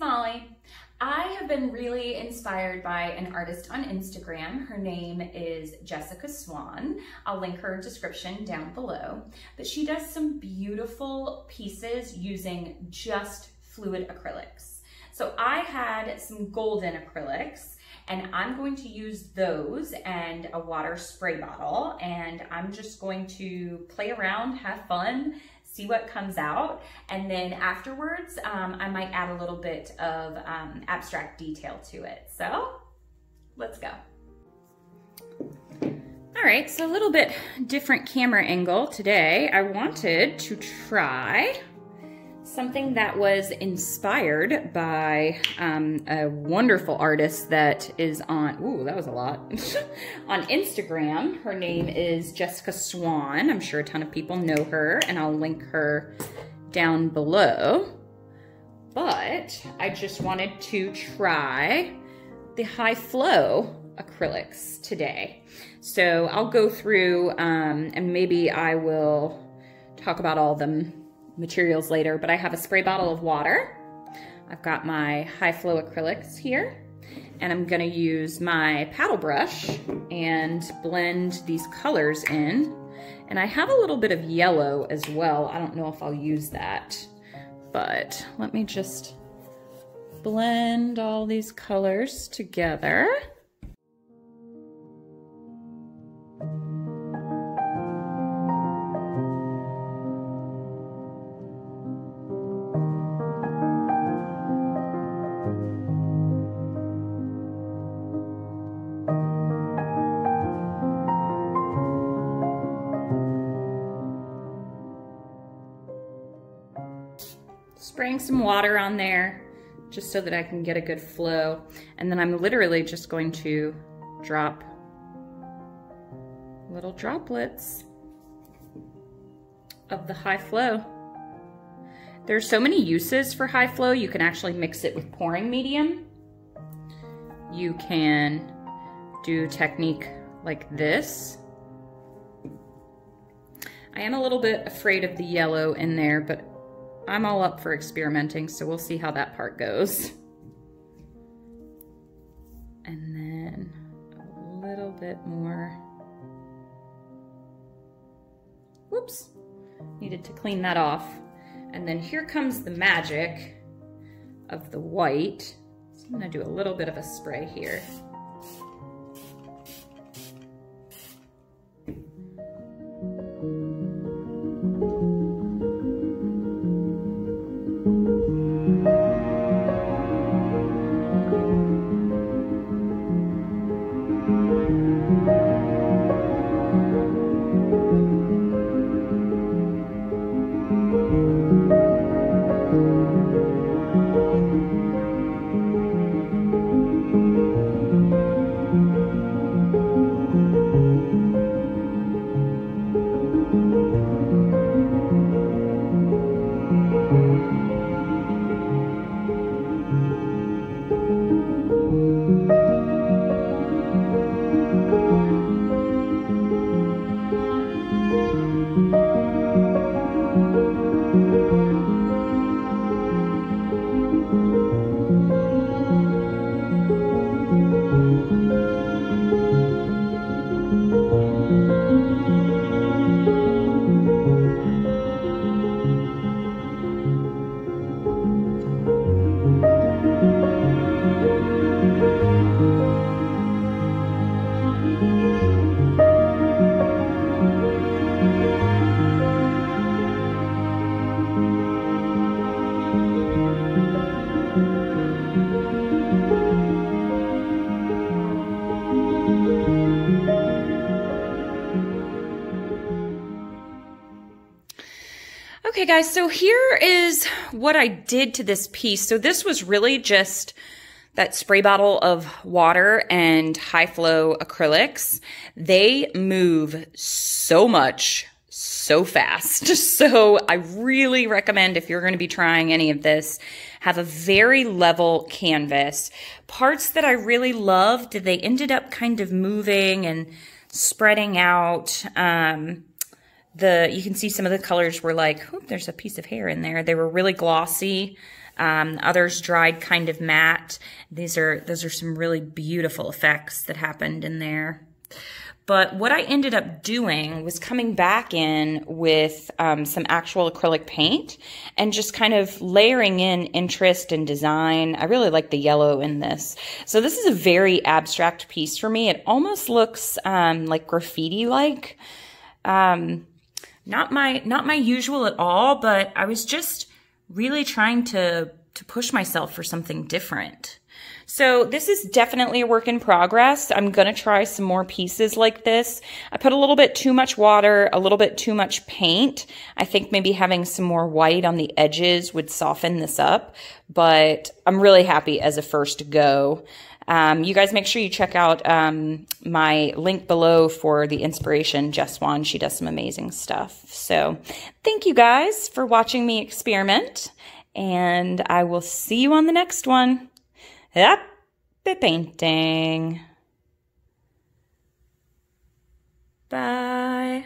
Molly. I have been really inspired by an artist on Instagram. Her name is Jessica Swan. I'll link her description down below. But she does some beautiful pieces using just fluid acrylics. So I had some golden acrylics and I'm going to use those and a water spray bottle and I'm just going to play around, have fun, see what comes out. And then afterwards, um, I might add a little bit of um, abstract detail to it. So let's go. All right, so a little bit different camera angle today. I wanted to try something that was inspired by um, a wonderful artist that is on, ooh, that was a lot, on Instagram. Her name is Jessica Swan. I'm sure a ton of people know her, and I'll link her down below. But I just wanted to try the high flow acrylics today. So I'll go through um, and maybe I will talk about all them materials later, but I have a spray bottle of water. I've got my high flow acrylics here and I'm gonna use my paddle brush and blend these colors in. And I have a little bit of yellow as well. I don't know if I'll use that, but let me just blend all these colors together. Spraying some water on there just so that I can get a good flow. And then I'm literally just going to drop little droplets of the high flow. There's so many uses for high flow. You can actually mix it with pouring medium. You can do technique like this. I am a little bit afraid of the yellow in there, but I'm all up for experimenting, so we'll see how that part goes. And then a little bit more. Whoops, needed to clean that off. And then here comes the magic of the white. So I'm gonna do a little bit of a spray here. Okay guys, so here is what I did to this piece. So this was really just that spray bottle of water and high flow acrylics. They move so much so fast. So I really recommend if you're going to be trying any of this, have a very level canvas. Parts that I really loved, they ended up kind of moving and spreading out. Um, the you can see some of the colors were like, oh, there's a piece of hair in there. They were really glossy. Um, others dried kind of matte. These are those are some really beautiful effects that happened in there. But what I ended up doing was coming back in with um, some actual acrylic paint and just kind of layering in interest and design. I really like the yellow in this. So this is a very abstract piece for me. It almost looks um, like graffiti-like. Um, not my not my usual at all, but I was just really trying to to push myself for something different. So this is definitely a work in progress. I'm going to try some more pieces like this. I put a little bit too much water, a little bit too much paint. I think maybe having some more white on the edges would soften this up, but I'm really happy as a first go. Um, you guys make sure you check out um, my link below for the inspiration, Jess Swan. She does some amazing stuff. So thank you guys for watching me experiment, and I will see you on the next one. Happy painting. Bye.